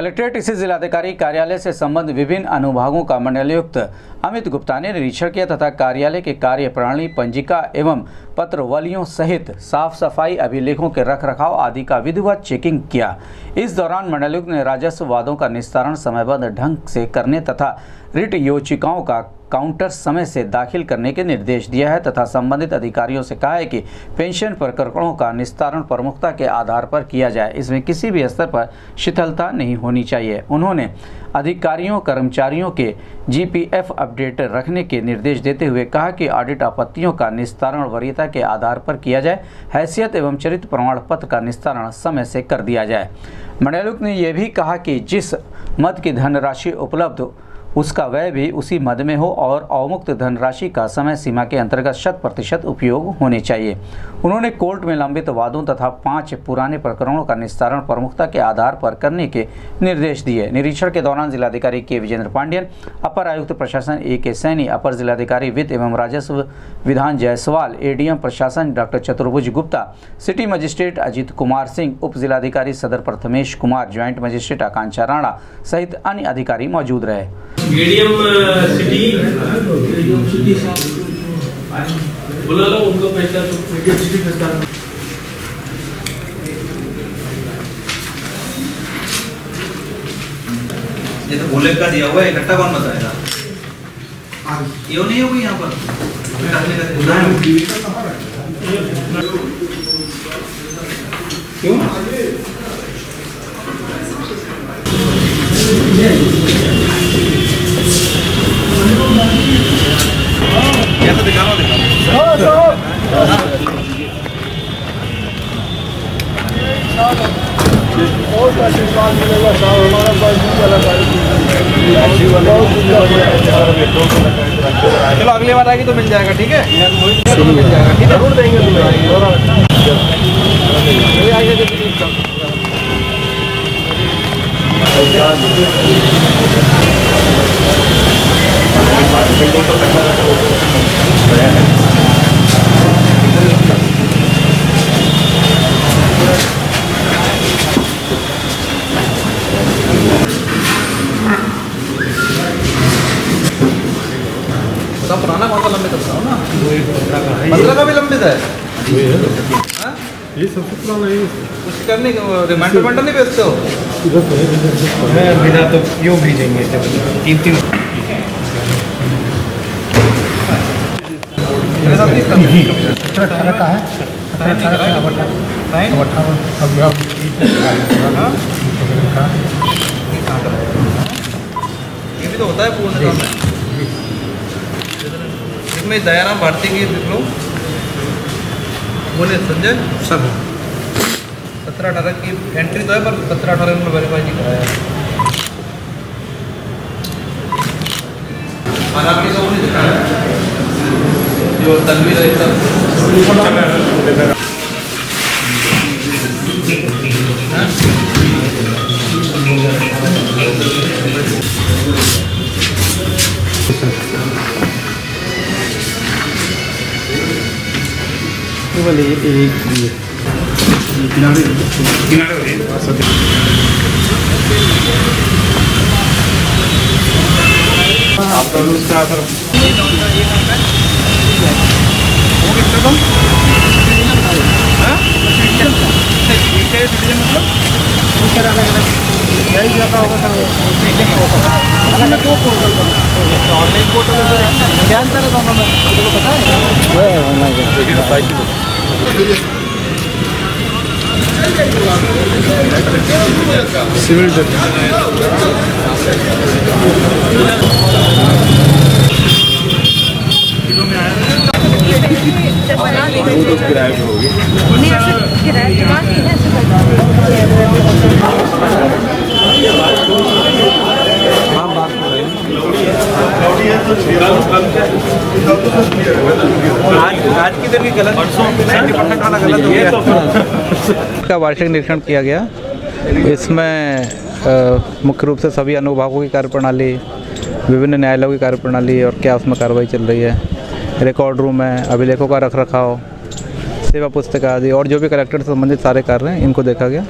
Collectorate स्थित जिलाधिकारी कार्यालय से संबंध विभिन्न अनुभागों का मंडलायुक्त अमित गुप्ता ने निरीक्षण किया तथा कार्यालय के कार्य प्रणाली पंजिका एवं पत्रवलियों सहित साफ़ सफ़ाई अभिलेखों के रख रखाव आदि का विधिवत चेकिंग किया। इस दौरान मंडलायुक्त ने राजस्व वादों का निस्तारण समयबद्ध ढंग से करने तथा रिट योचिकाओं का काउंटर समय से दाखिल करने के निर्देश दिया है तथा संबंधित अधिकारियों से कहा है कि पेंशन प्रकरणों का निस्तारण प्रमुखता के आधार पर किया जाए। इसमें किसी भी स्तर पर शिथिलता नहीं होनी चाहिए। उन्होंने अधिकारियों, कर्मचारियों के जीपीएफ अपडेट रखने के निर्देश देते हुए कहा कि ऑडिट आपत्तियों का निस्तारण वरीयता के आधार पर किया जाए। हैसियत एवं चरित्र प्रमाण पत्र का निस्तारण समय से कर दिया जाए। मंडलायुक्त ने यह भी कहा कि जिस मद की धनराशि उपलब्ध उसका व्यय भी उसी मद में हो और अवमुक्त धनराशि का समय सीमा के अंतर्गत शत प्रतिशत उपयोग होने चाहिए। उन्होंने कोर्ट में लंबित वादों तथा पाँच पुराने प्रकरणों का निस्तारण प्रमुखता के आधार पर करने के निर्देश दिए। निरीक्षण के दौरान जिलाधिकारी के विजेंद्र पांडियन, अपर आयुक्त प्रशासन ए के सैनी, अपर जिलाधिकारी वित्त एवं राजस्व विधान जायसवाल एडीएम प्रशासन doctor Chaturbhuj Gupta, city magistrate Ajit Kumar Singh, उप जिलाधिकारी सदर प्रथमेश कुमार, ज्वाइंट मजिस्ट्रेट आकांक्षा राणा सहित अन्य अधिकारी मौजूद रहे। मीडियम सिटी बुला लो उनको पहचान ये तो भोले का दिया हुआ है इकट्ठा कौन बताएगा? यो नहीं है। कोई यहाँ पर डालने चलो अगली बार आएगी तो मिल जाएगा ठीक है? ठीक है ज़रूर देंगे तो पुराना कौन सा लंबित है बताओ ना? पंद्रह का भी लंबित है हाँ? ये सबसे पुराना है कुछ करने का रिमाइंडर रिमाइंडर नहीं भेजते हो? तो है मैं बिना तो यूँ भेजेंगे? तीन तीन है हाँ? है इसमें दयाराम भारती की लिख लो बोले संजय सब सत्रह अठारह की एंट्री तो है पर सत्रह अठारह में वेरीफाई नहीं कराया दिखाया जो तनवीर है सब केवल एक किनारे किनारे हो रही आप तो उसका असर सिविल का वार्षिक निरीक्षण किया गया। इसमें मुख्य रूप से सभी अनुभागों की कार्यप्रणाली, विभिन्न न्यायालयों की कार्यप्रणाली और क्या उसमें कार्रवाई चल रही है रिकॉर्ड रूम है अभिलेखों का रख रखाव, सेवा पुस्तक आदि, और जो भी कलेक्टर से संबंधित सारे कार्य हैं, इनको देखा गया।